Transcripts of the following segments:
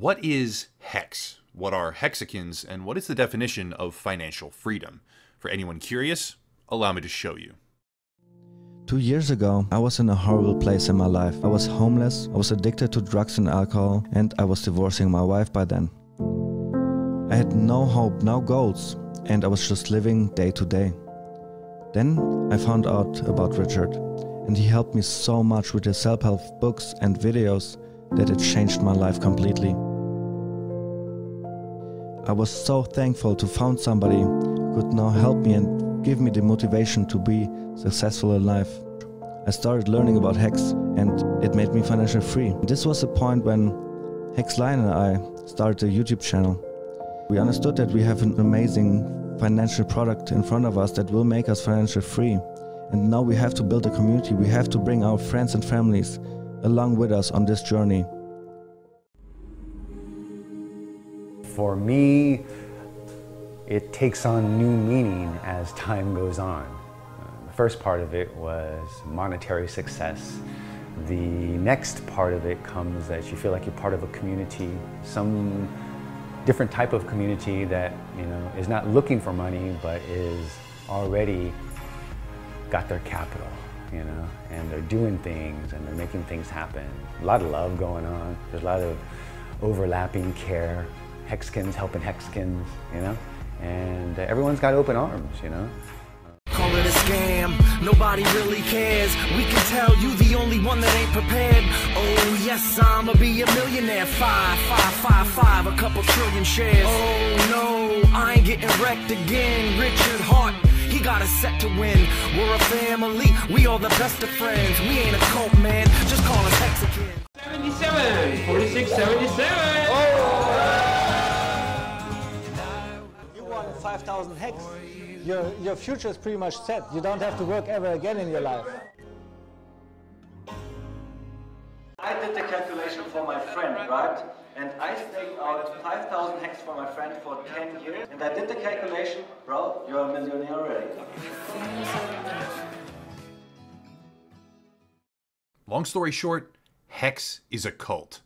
What is Hex? What are hexagons, and what is the definition of financial freedom? For anyone curious, allow me to show you. Two years ago, I was in a horrible place in my life. I was homeless, I was addicted to drugs and alcohol, and I was divorcing my wife by then. I had no hope, no goals, and I was just living day to day. Then I found out about Richard, and he helped me so much with his self help books and videos that it changed my life completely. I was so thankful to find somebody who could now help me and give me the motivation to be successful in life. I started learning about Hex and it made me financially free. This was the point when Hex Lion and I started a YouTube channel. We understood that we have an amazing financial product in front of us that will make us financially free. And now we have to build a community. We have to bring our friends and families along with us on this journey. For me, it takes on new meaning as time goes on. The first part of it was monetary success. The next part of it comes that you feel like you're part of a community, some different type of community that you know is not looking for money but is already got their capital, you know, and they're doing things and they're making things happen. A lot of love going on. There's a lot of overlapping care. Hexkins helping Hexkins, you know, and uh, everyone's got open arms, you know. Call it a scam, nobody really cares. We can tell you the only one that ain't prepared. Oh, yes, I'ma be a millionaire. Five, five, five, five, a couple trillion shares. Oh, no, I ain't getting wrecked again. Richard Heart, he got a set to win. We're a family, we all the best of friends. We ain't a cult, man, just call us Hexagon. 77, 46, 77. You 5,000 hex. Your, your future is pretty much set. You don't have to work ever again in your life. I did the calculation for my friend, right? And I staked out 5,000 hex for my friend for 10 years. And I did the calculation, bro, you're a millionaire already. Long story short, Hex is a cult.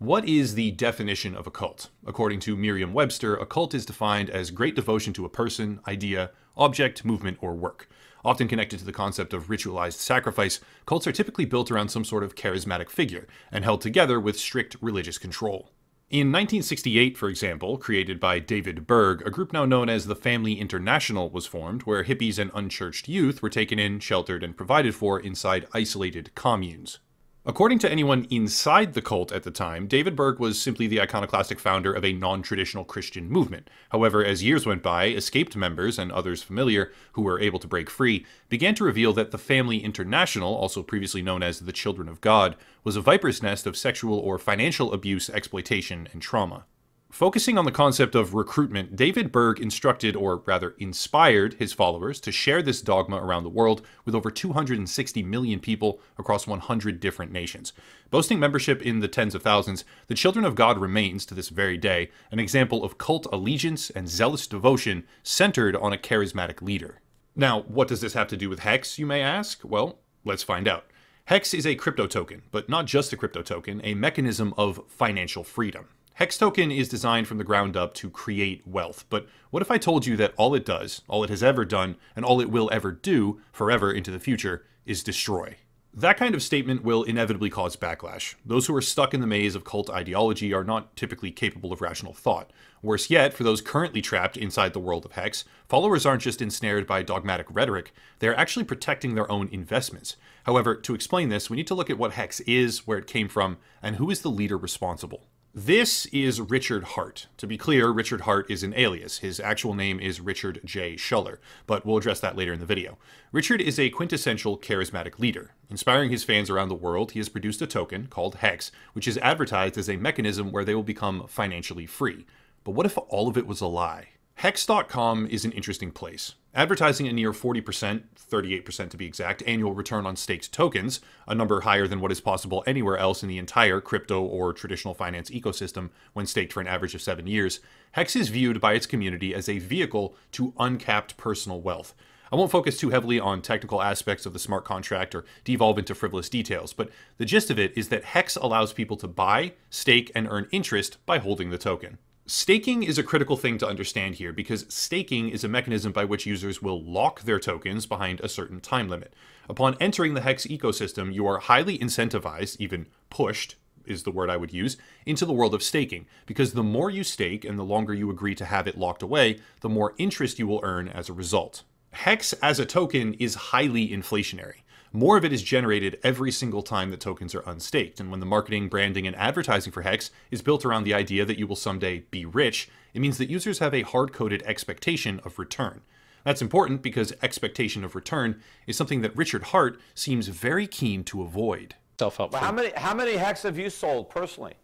What is the definition of a cult? According to Merriam Webster, a cult is defined as great devotion to a person, idea, object, movement, or work. Often connected to the concept of ritualized sacrifice, cults are typically built around some sort of charismatic figure and held together with strict religious control. In 1968, for example, created by David Berg, a group now known as the Family International was formed, where hippies and unchurched youth were taken in, sheltered, and provided for inside isolated communes. According to anyone inside the cult at the time, David Berg was simply the iconoclastic founder of a non traditional Christian movement. However, as years went by, escaped members and others familiar who were able to break free began to reveal that the Family International, also previously known as the Children of God, was a viper's nest of sexual or financial abuse, exploitation, and trauma. Focusing on the concept of recruitment, David Berg instructed, or rather inspired, his followers to share this dogma around the world with over 260 million people across 100 different nations. Boasting membership in the tens of thousands, the Children of God remains, to this very day, an example of cult allegiance and zealous devotion centered on a charismatic leader. Now, what does this have to do with Hex, you may ask? Well, let's find out. Hex is a crypto token, but not just a crypto token, a mechanism of financial freedom. Hex Token is designed from the ground up to create wealth, but what if I told you that all it does, all it has ever done, and all it will ever do, forever into the future, is destroy? That kind of statement will inevitably cause backlash. Those who are stuck in the maze of cult ideology are not typically capable of rational thought. Worse yet, for those currently trapped inside the world of Hex, followers aren't just ensnared by dogmatic rhetoric, they are actually protecting their own investments. However, to explain this, we need to look at what Hex is, where it came from, and who is the leader responsible. This is Richard Heart. To be clear, Richard Heart is an alias. His actual name is Richard J. Schueler, but we'll address that later in the video. Richard is a quintessential charismatic leader. Inspiring his fans around the world, he has produced a token called Hex, which is advertised as a mechanism where they will become financially free. But what if all of it was a lie? Hex.com is an interesting place. Advertising a near 40%, 38% to be exact, annual return on staked tokens, a number higher than what is possible anywhere else in the entire crypto or traditional finance ecosystem when staked for an average of seven years, Hex is viewed by its community as a vehicle to uncapped personal wealth. I won't focus too heavily on technical aspects of the smart contract or devolve into frivolous details, but the gist of it is that Hex allows people to buy, stake, and earn interest by holding the token. Staking is a critical thing to understand here because staking is a mechanism by which users will lock their tokens behind a certain time limit. Upon entering the Hex ecosystem, you are highly incentivized, even pushed, is the word I would use, into the world of staking, because the more you stake and the longer you agree to have it locked away, the more interest you will earn as a result. Hex as a token is highly inflationary. More of it is generated every single time that tokens are unstaked, and when the marketing, branding, and advertising for Hex is built around the idea that you will someday be rich, it means that users have a hard coded expectation of return. That's important because expectation of return is something that Richard Heart seems very keen to avoid. Self-help. Well, how many how many hex have you sold personally?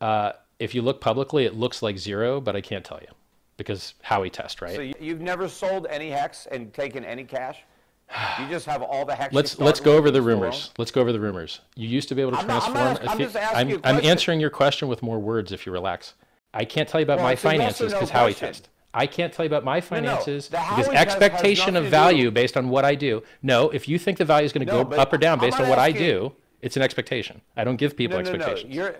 Uh, if you look publicly, it looks like zero, but I can't tell you because Howey test, right? So you've never sold any hex and taken any cash? You just have all the hex. let's let's go over the rumors. Let's go over the rumors. You used to be able to I'm not- I'm transform. not I'm just asking I'm, you a I'm answering your question with more words if you relax. I can't tell you about Well, my it's a yes or finances because question. test. I can't tell you about my no. finances The because Howey test has expectation of value based on what I do. No, if you think the value is going to No, go up or down based on what I asking- do, it's an expectation. I don't give people No, no, no. You're,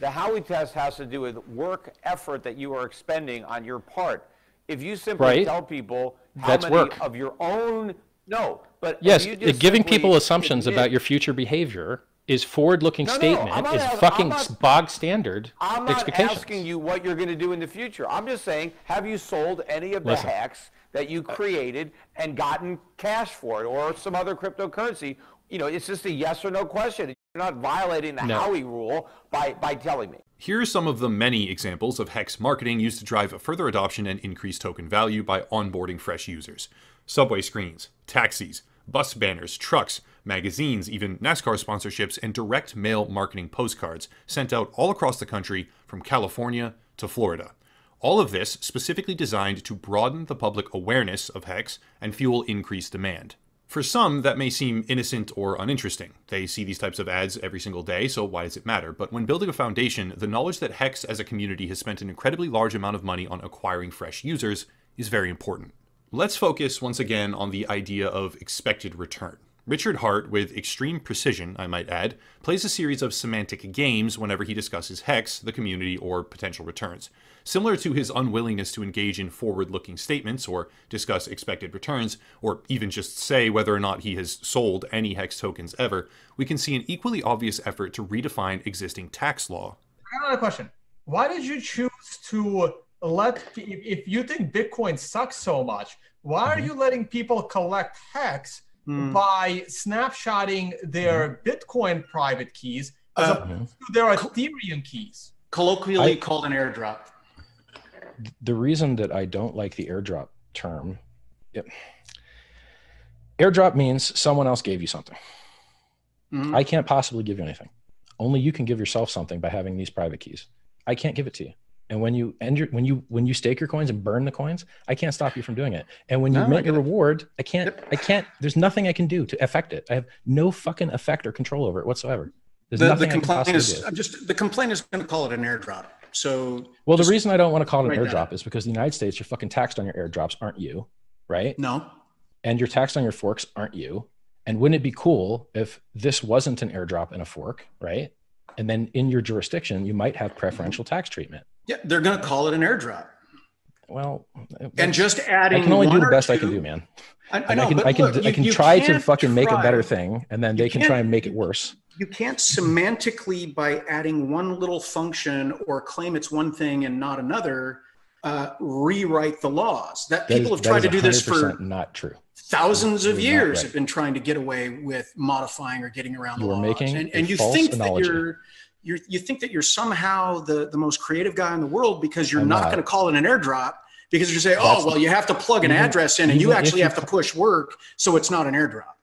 the Howey test has to do with work effort that you are expending on your part. If you simply Right. tell people how That's many work. of your own, no, but Yes, uh, giving people assumptions admit- about your future behavior is forward-looking No, no, statement I'm is ask- fucking not- bog standard I'm not asking you what you're going to do in the future. I'm just saying, have you sold any of the hacks that you created and gotten cash for it, or some other cryptocurrency? You know, it's just a yes or no question. You're not violating the No. Howey rule by by telling me. Here are some of the many examples of Hex marketing used to drive further adoption and increase token value by onboarding fresh users. Subway screens, taxis, bus banners, trucks, magazines, even NASCAR sponsorships, and direct mail marketing postcards sent out all across the country from California to Florida. All of this specifically designed to broaden the public awareness of Hex and fuel increased demand. For some, that may seem innocent or uninteresting. They see these types of ads every single day, so why does it matter? But when building a foundation, the knowledge that Hex as a community has spent an incredibly large amount of money on acquiring fresh users is very important. Let's focus once again on the idea of expected return. Richard Heart, with extreme precision, I might add, plays a series of semantic games whenever he discusses Hex, the community, or potential returns. Similar to his unwillingness to engage in forward looking statements or discuss expected returns, or even just say whether or not he has sold any Hex tokens ever, we can see an equally obvious effort to redefine existing tax law. I another question. Why did you choose to let, if, you think Bitcoin sucks so much, why Mm-hmm. are you letting people collect hex Hmm. by snapshotting their Mm-hmm. Bitcoin private keys as Uh, opposed to their Ethereum keys? colloquially I- called an airdrop. the reason that I don't like the airdrop term, yep. airdrop means someone else gave you something. Mhm. I can't possibly give you anything. Only you can give yourself something by having these private keys. I can't give it to you. And when you end your when you when you stake your coins and burn the coins, I can't stop you from doing it. And when you No, mint your reward, I can't I can't there's nothing I can do to affect it. I have no fucking effect or control over it whatsoever. There's The, the nothing can complaint is. I'm just the complaint is going to call it an airdrop. So Well, the reason I don't want to call it an airdrop is because the United States, you're fucking taxed on your airdrops, aren't you? Right? no, And you're taxed on your forks, aren't you? And wouldn't it be cool if this wasn't an airdrop and a fork, right? And then in your jurisdiction, you might have preferential tax treatment. Yeah, they're going to call it an airdrop. Well, And just adding I can only do the best I can do, man. I, I know, I can but I can look, I you- can you try to can't fucking make a better thing, and then they can try and make it worse. You can't semantically, by adding one little function or claim it's one thing and not another, uh, rewrite the laws. That That is- people have tried to do this for not true. thousands of years. right. Have been trying to get away with modifying or getting around the You are laws. making and, and you think analogy. that you're. You're, you think that you're somehow the, the most creative guy in the world because you're I'm not not. going to call it an airdrop because you say, oh, That's- oh, well, you have to plug an address in and you actually have to push work, so it's not an airdrop.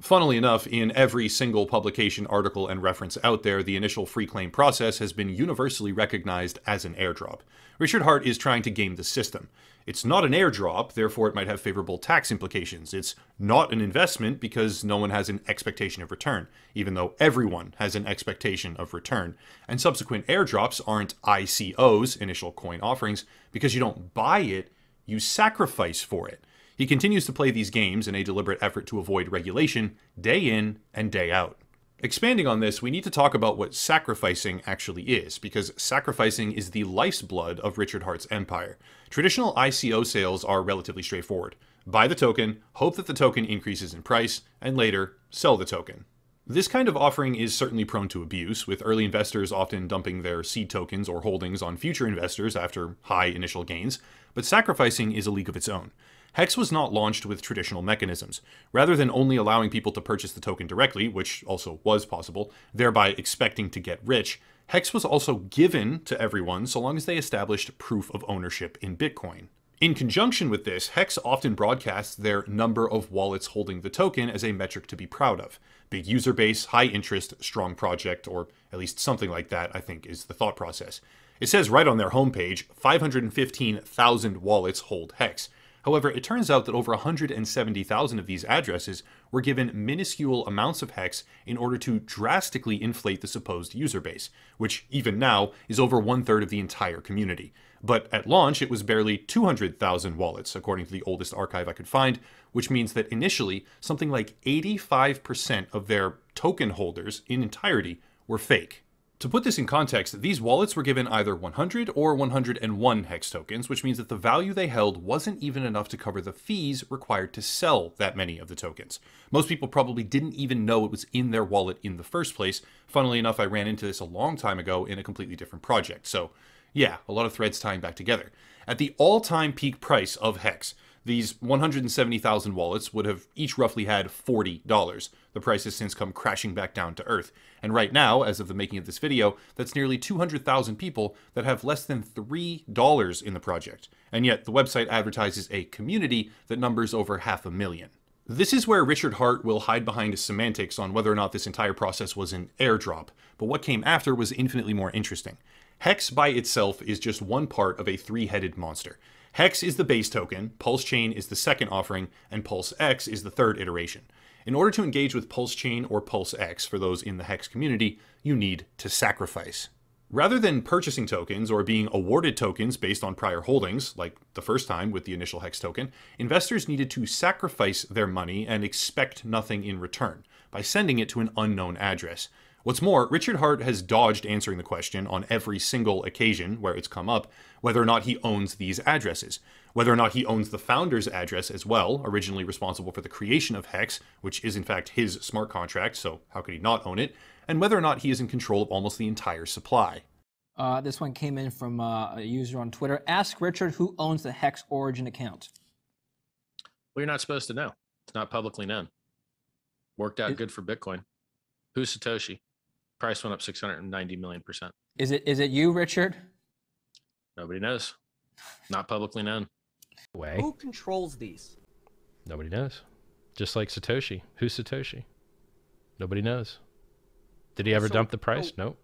Funnily enough, in every single publication, article, and reference out there, the initial free claim process has been universally recognized as an airdrop. Richard Heart is trying to game the system. It's not an airdrop, therefore it might have favorable tax implications. It's not an investment because no one has an expectation of return, even though everyone has an expectation of return. And subsequent airdrops aren't ICOs, initial coin offerings, because you don't buy it, you sacrifice for it. He continues to play these games in a deliberate effort to avoid regulation day in and day out. Expanding on this, we need to talk about what sacrificing actually is, because sacrificing is the life's blood of Richard Heart's empire. Traditional ICO sales are relatively straightforward. Buy the token, hope that the token increases in price, and later sell the token. This kind of offering is certainly prone to abuse, with early investors often dumping their seed tokens or holdings on future investors after high initial gains, but sacrificing is a league of its own. Hex was not launched with traditional mechanisms. Rather than only allowing people to purchase the token directly, which also was possible, thereby expecting to get rich, Hex was also given to everyone so long as they established proof of ownership in Bitcoin. In conjunction with this, Hex often broadcasts their number of wallets holding the token as a metric to be proud of. Big user base, high interest, strong project, or at least something like that, I think, is the thought process. It says right on their homepage 515,000 wallets hold Hex. However, it turns out that over 170,000 of these addresses were given minuscule amounts of hex in order to drastically inflate the supposed user base, which even now is over one third of the entire community. But at launch, it was barely 200,000 wallets, according to the oldest archive I could find, which means that initially, something like 85% of their token holders in entirety were fake. To put this in context, these wallets were given either 100 or 101 hex tokens, which means that the value they held wasn't even enough to cover the fees required to sell that many of the tokens. Most people probably didn't even know it was in their wallet in the first place. Funnily enough, I ran into this a long time ago in a completely different project. So, yeah, a lot of threads tying back together. At the all time peak price of Hex, these 170,000 wallets would have each roughly had $40. The price has since come crashing back down to earth. And right now, as of the making of this video, that's nearly 200,000 people that have less than $3 in the project. And yet, the website advertises a community that numbers over half a million. This is where Richard Heart will hide behind his semantics on whether or not this entire process was an airdrop, but what came after was infinitely more interesting. Hex by itself is just one part of a three headed monster. Hex is the base token, Pulse Chain is the second offering, and Pulse X is the third iteration. In order to engage with Pulse Chain or Pulse X for those in the Hex community, you need to sacrifice. Rather than purchasing tokens or being awarded tokens based on prior holdings, like the first time with the initial Hex token, investors needed to sacrifice their money and expect nothing in return by sending it to an unknown address. What's more, Richard Heart has dodged answering the question on every single occasion where it's come up whether or not he owns these addresses, whether or not he owns the founder's address as well, originally responsible for the creation of Hex, which is in fact his smart contract, so how could he not own it, and whether or not he is in control of almost the entire supply. Uh, this one came in from uh, a user on Twitter. Ask Richard who owns the Hex Origin account. Well, you're not supposed to know. It's not publicly known. Worked out good for Bitcoin. Who's Satoshi? Price went up 690 million percent. Is it is it you, Richard? Nobody knows. Not publicly known. Way. Who controls these? Nobody knows. Just like Satoshi. Who's Satoshi? Nobody knows. Did he ever So- dump the price? oh, nope.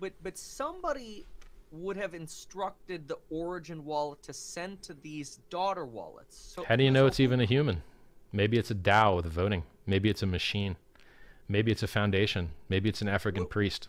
But but somebody would have instructed the Origin wallet to send to these daughter wallets. So How do you know it's even a human? Maybe it's a DAO with voting. Maybe it's a machine. Maybe it's a foundation. Maybe it's an African priest.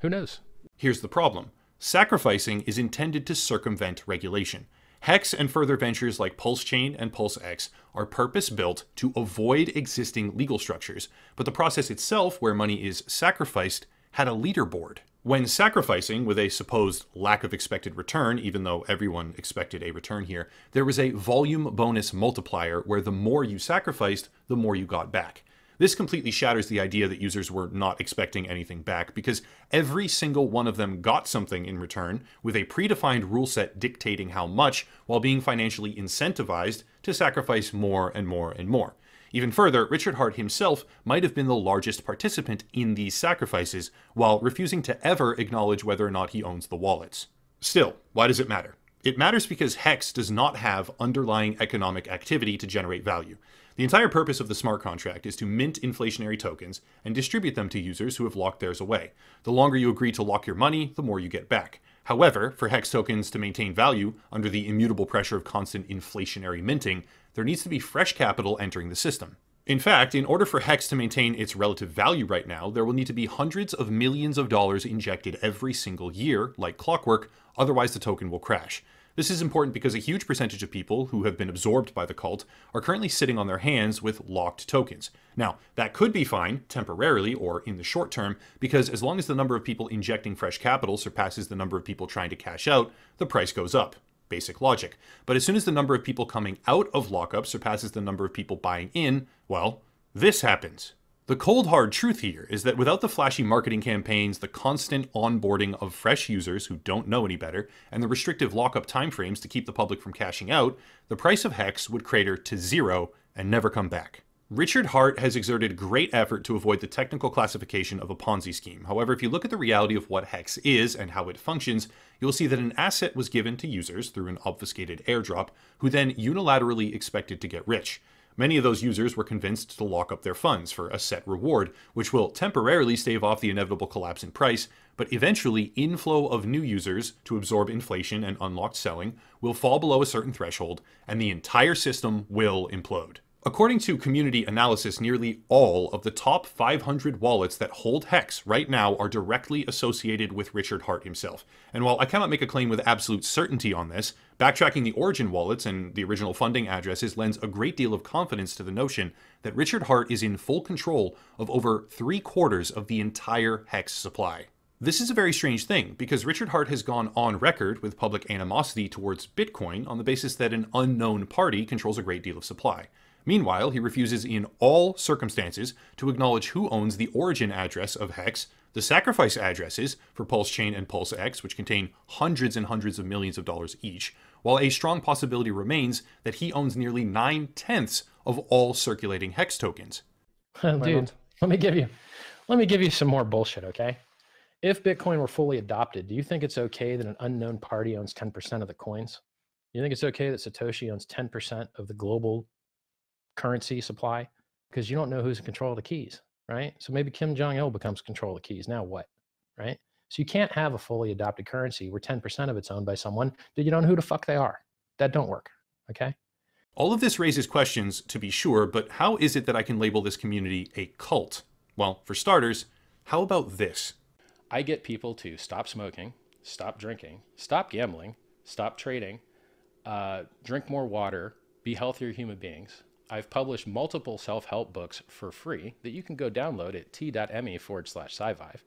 Who knows? Here's the problem sacrificing is intended to circumvent regulation. Hex and further ventures like Pulse Chain and Pulse X are purpose built to avoid existing legal structures, but the process itself, where money is sacrificed, had a leaderboard. When sacrificing with a supposed lack of expected return, even though everyone expected a return here, there was a volume bonus multiplier where the more you sacrificed, the more you got back. This completely shatters the idea that users were not expecting anything back because every single one of them got something in return with a predefined rule set dictating how much while being financially incentivized to sacrifice more and more and more. Even further, Richard Heart himself might have been the largest participant in these sacrifices, while refusing to ever acknowledge whether or not he owns the wallets. Still, why does it matter? It matters because Hex does not have underlying economic activity to generate value. The entire purpose of the smart contract is to mint inflationary tokens and distribute them to users who have locked theirs away. The longer you agree to lock your money, the more you get back. However, for Hex tokens to maintain value under the immutable pressure of constant inflationary minting, there needs to be fresh capital entering the system. In fact, in order for Hex to maintain its relative value right now, there will need to be hundreds of millions of dollars injected every single year, like clockwork, otherwise the token will crash. This is important because a huge percentage of people who have been absorbed by the cult are currently sitting on their hands with locked tokens. Now, that could be fine temporarily or in the short term, because as long as the number of people injecting fresh capital surpasses the number of people trying to cash out, the price goes up. Basic logic. But as soon as the number of people coming out of lockup surpasses the number of people buying in, well, this happens. The cold hard truth here is that without the flashy marketing campaigns, the constant onboarding of fresh users who don't know any better, and the restrictive lockup timeframes to keep the public from cashing out, the price of Hex would crater to zero and never come back. Richard Heart has exerted great effort to avoid the technical classification of a Ponzi scheme. However, if you look at the reality of what Hex is and how it functions, you'll see that an asset was given to users through an obfuscated airdrop, who then unilaterally expected to get rich. Many of those users were convinced to lock up their funds for a set reward, which will temporarily stave off the inevitable collapse in price, but eventually inflow of new users to absorb inflation and unlocked selling will fall below a certain threshold, and the entire system will implode. According to community analysis, nearly all of the top 500 wallets that hold Hex right now are directly associated with Richard Heart himself. And while I cannot make a claim with absolute certainty on this, backtracking the origin wallets and the original funding addresses lends a great deal of confidence to the notion that Richard Heart is in full control of over three quarters of the entire Hex supply. This is a very strange thing because Richard Heart has gone on record with public animosity towards Bitcoin on the basis that an unknown party controls a great deal of supply. Meanwhile, he refuses in all circumstances to acknowledge who owns the origin address of Hex, the sacrifice addresses for Pulse Chain and Pulse X, which contain hundreds and hundreds of millions of dollars each, while a strong possibility remains that he owns nearly nine tenths of all circulating Hex tokens. Dude, let me give you let me give you some more bullshit, okay? If Bitcoin were fully adopted, do you think it's okay that an unknown party owns 10% of the coins? Do You think it's okay that Satoshi owns 10% of the global currency supply because you don't know who's in control of the keys, right? So maybe Kim Jong Il becomes control of the keys. Now what, right? So you can't have a fully adopted currency where 10% of it's owned by someone that you don't know who the fuck they are. That don't work. Okay. All of this raises questions, to be sure, but how is it that I can label this community a cult? Well, for starters, how about this? I get people to stop smoking, stop drinking, stop gambling, stop trading, uh, drink more water, be healthier human beings, I've published multiple self help books for free that you can go download at t.me forward slash scivive.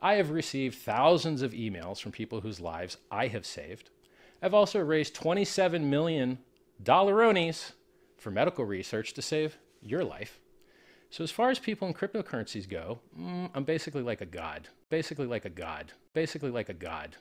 I have received thousands of emails from people whose lives I have saved. I've also raised 27 million dollaronis for medical research to save your life. So, as far as people in cryptocurrencies go, mm, I'm basically like a god. Basically like a god. Basically like a god.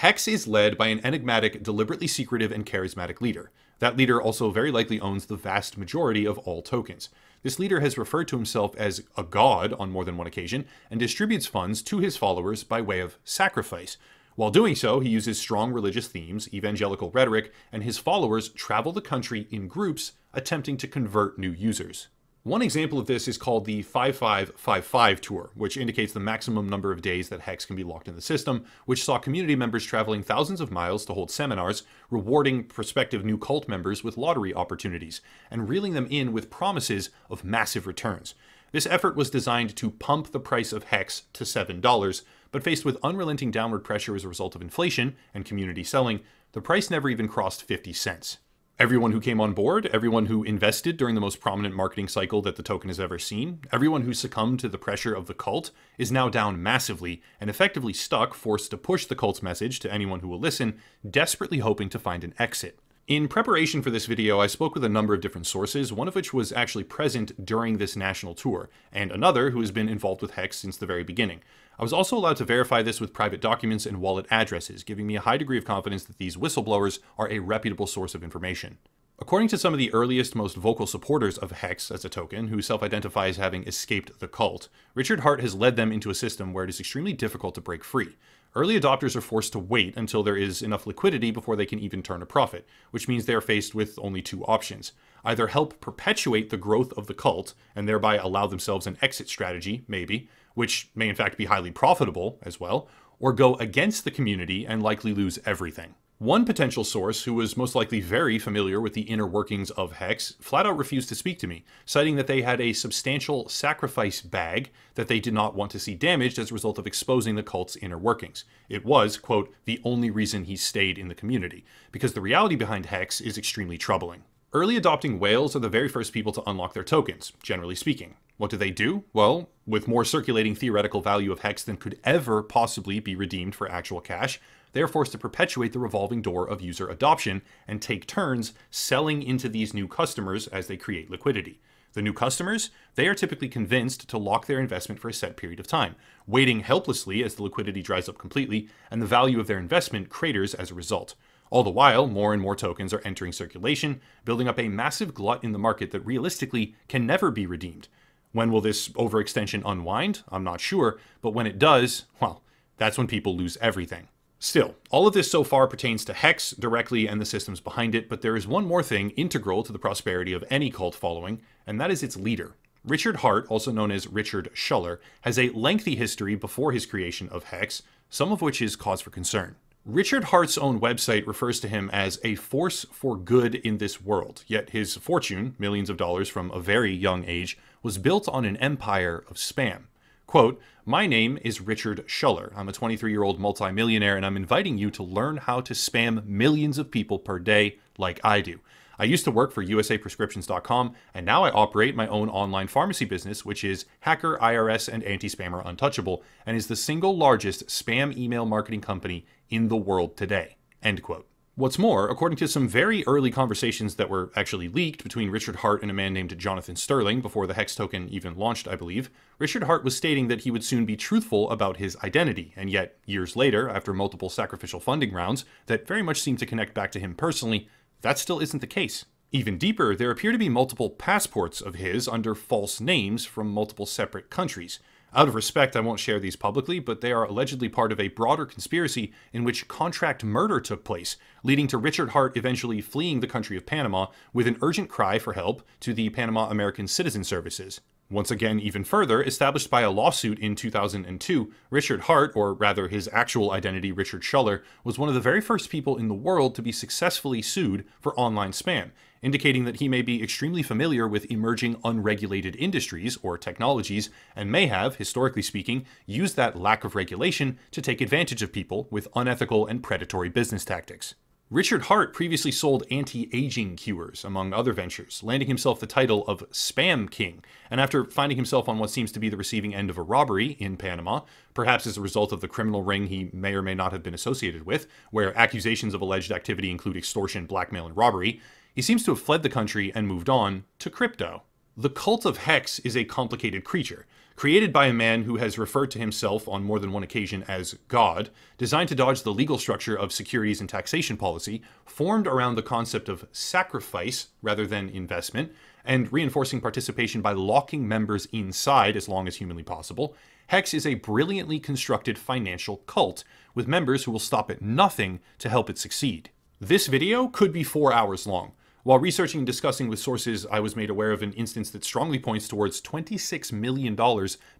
Hex is led by an enigmatic, deliberately secretive, and charismatic leader. That leader also very likely owns the vast majority of all tokens. This leader has referred to himself as a god on more than one occasion and distributes funds to his followers by way of sacrifice. While doing so, he uses strong religious themes, evangelical rhetoric, and his followers travel the country in groups attempting to convert new users. One example of this is called the 5555 tour, which indicates the maximum number of days that Hex can be locked in the system, which saw community members traveling thousands of miles to hold seminars, rewarding prospective new cult members with lottery opportunities, and reeling them in with promises of massive returns. This effort was designed to pump the price of Hex to $7, but faced with unrelenting downward pressure as a result of inflation and community selling, the price never even crossed 50 cents. Everyone who came on board, everyone who invested during the most prominent marketing cycle that the token has ever seen, everyone who succumbed to the pressure of the cult is now down massively and effectively stuck, forced to push the cult's message to anyone who will listen, desperately hoping to find an exit. In preparation for this video, I spoke with a number of different sources, one of which was actually present during this national tour, and another who has been involved with Hex since the very beginning. I was also allowed to verify this with private documents and wallet addresses, giving me a high degree of confidence that these whistleblowers are a reputable source of information. According to some of the earliest, most vocal supporters of Hex as a token, who self identify as having escaped the cult, Richard Heart has led them into a system where it is extremely difficult to break free. Early adopters are forced to wait until there is enough liquidity before they can even turn a profit, which means they are faced with only two options. Either help perpetuate the growth of the cult, and thereby allow themselves an exit strategy, maybe, which may in fact be highly profitable as well, or go against the community and likely lose everything. One potential source, who was most likely very familiar with the inner workings of Hex, flat out refused to speak to me, citing that they had a substantial sacrifice bag that they did not want to see damaged as a result of exposing the cult's inner workings. It was, quote, the only reason he stayed in the community, because the reality behind Hex is extremely troubling. Early adopting whales are the very first people to unlock their tokens, generally speaking. What do they do? Well, with more circulating theoretical value of Hex than could ever possibly be redeemed for actual cash, they are forced to perpetuate the revolving door of user adoption and take turns selling into these new customers as they create liquidity. The new customers, they are typically convinced to lock their investment for a set period of time, waiting helplessly as the liquidity dries up completely and the value of their investment craters as a result. All the while, more and more tokens are entering circulation, building up a massive glut in the market that realistically can never be redeemed. When will this overextension unwind? I'm not sure, but when it does, well, that's when people lose everything. Still, all of this so far pertains to Hex directly and the systems behind it, but there is one more thing integral to the prosperity of any cult following, and that is its leader. Richard Heart, also known as Richard Schueler, has a lengthy history before his creation of Hex, some of which is cause for concern. Richard Heart's own website refers to him as a force for good in this world, yet his fortune, millions of dollars from a very young age, was built on an empire of spam. Quote, My name is Richard Schueler. I'm a 23 year old multimillionaire, and I'm inviting you to learn how to spam millions of people per day like I do. I used to work for USAprescriptions.com, and now I operate my own online pharmacy business, which is Hacker, IRS, and Anti Spammer Untouchable, and is the single largest spam email marketing company in the world today. End quote. What's more, according to some very early conversations that were actually leaked between Richard Heart and a man named Jonathan Sterling before the Hex token even launched, I believe, Richard Heart was stating that he would soon be truthful about his identity, and yet, years later, after multiple sacrificial funding rounds that very much seemed to connect back to him personally, that still isn't the case. Even deeper, there appear to be multiple passports of his under false names from multiple separate countries. Out of respect, I won't share these publicly, but they are allegedly part of a broader conspiracy in which contract murder took place, leading to Richard Heart eventually fleeing the country of Panama with an urgent cry for help to the Panama American Citizen Services. Once again, even further, established by a lawsuit in 2002, Richard Heart, or rather his actual identity, Richard Schueler, was one of the very first people in the world to be successfully sued for online spam, indicating that he may be extremely familiar with emerging unregulated industries or technologies and may have, historically speaking, used that lack of regulation to take advantage of people with unethical and predatory business tactics. Richard Heart previously sold anti aging cures, among other ventures, landing himself the title of Spam King. And after finding himself on what seems to be the receiving end of a robbery in Panama, perhaps as a result of the criminal ring he may or may not have been associated with, where accusations of alleged activity include extortion, blackmail, and robbery, he seems to have fled the country and moved on to crypto. The cult of Hex is a complicated creature, created by a man who has referred to himself on more than one occasion as God, designed to dodge the legal structure of securities and taxation policy, formed around the concept of sacrifice rather than investment, and reinforcing participation by locking members inside as long as humanly possible. Hex is a brilliantly constructed financial cult, with members who will stop at nothing to help it succeed. This video could be four hours long. While researching and discussing with sources, I was made aware of an instance that strongly points towards $26 million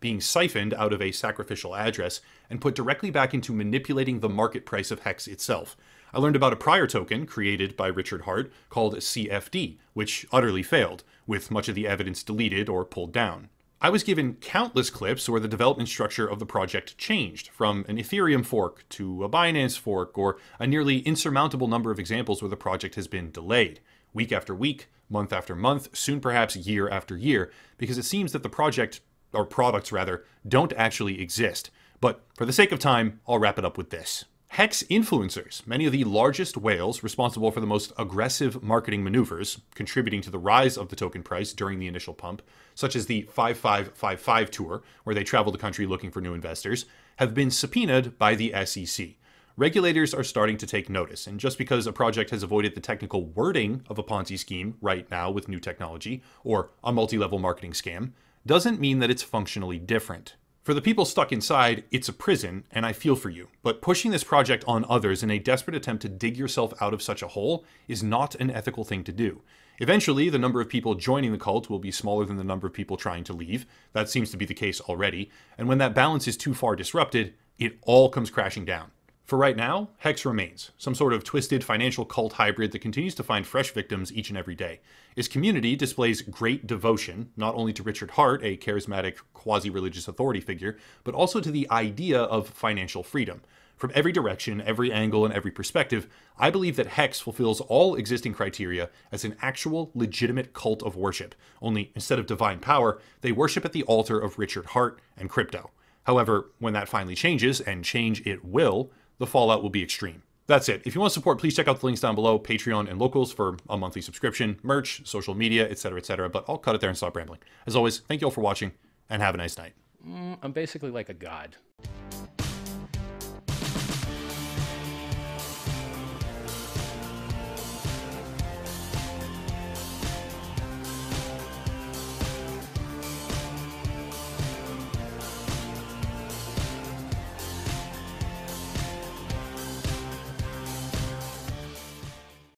being siphoned out of a sacrificial address and put directly back into manipulating the market price of Hex itself. I learned about a prior token created by Richard Heart called CFD, which utterly failed, with much of the evidence deleted or pulled down. I was given countless clips where the development structure of the project changed, from an Ethereum fork to a Binance fork, or a nearly insurmountable number of examples where the project has been delayed. Week after week, month after month, soon perhaps year after year, because it seems that the project, or products rather, don't actually exist. But for the sake of time, I'll wrap it up with this. Hex influencers, many of the largest whales responsible for the most aggressive marketing maneuvers, contributing to the rise of the token price during the initial pump, such as the 5555 tour, where they travel the country looking for new investors, have been subpoenaed by the SEC. Regulators are starting to take notice, and just because a project has avoided the technical wording of a Ponzi scheme right now with new technology, or a multi level marketing scam, doesn't mean that it's functionally different. For the people stuck inside, it's a prison, and I feel for you. But pushing this project on others in a desperate attempt to dig yourself out of such a hole is not an ethical thing to do. Eventually, the number of people joining the cult will be smaller than the number of people trying to leave. That seems to be the case already. And when that balance is too far disrupted, it all comes crashing down. For right now, Hex remains, some sort of twisted financial cult hybrid that continues to find fresh victims each and every day. Its community displays great devotion, not only to Richard Heart, a charismatic quasi religious authority figure, but also to the idea of financial freedom. From every direction, every angle, and every perspective, I believe that Hex fulfills all existing criteria as an actual, legitimate cult of worship. Only instead of divine power, they worship at the altar of Richard Heart and crypto. However, when that finally changes, and change it will, the fallout will be extreme. That's it. If you want to support, please check out the links down below, Patreon and Locals for a monthly subscription, merch, social media, etc., etc. But I'll cut it there and stop rambling. As always, thank you all for watching, and have a nice night. Mm, I'm basically like a god.